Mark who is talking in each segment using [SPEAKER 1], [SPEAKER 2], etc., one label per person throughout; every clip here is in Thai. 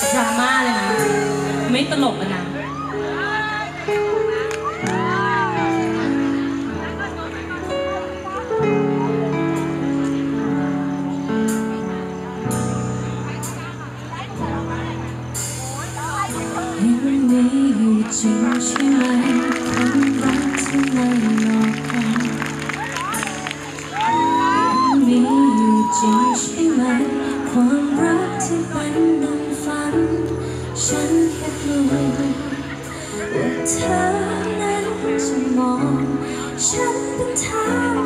[SPEAKER 1] ดราม่าเลยนะ ไม่ตลกแล้วนะ
[SPEAKER 2] ยังมีอยู่จริงใช่ไหมความรักที่ไม่หลอกกันยังมีอยู่จริงใช่ไหมความ ฉันแค่กลัวว่าเธอนั้นจะมอง ฉันเป็นทาง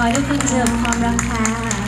[SPEAKER 2] ขอให้ทุกคนเจอความรักค่ะ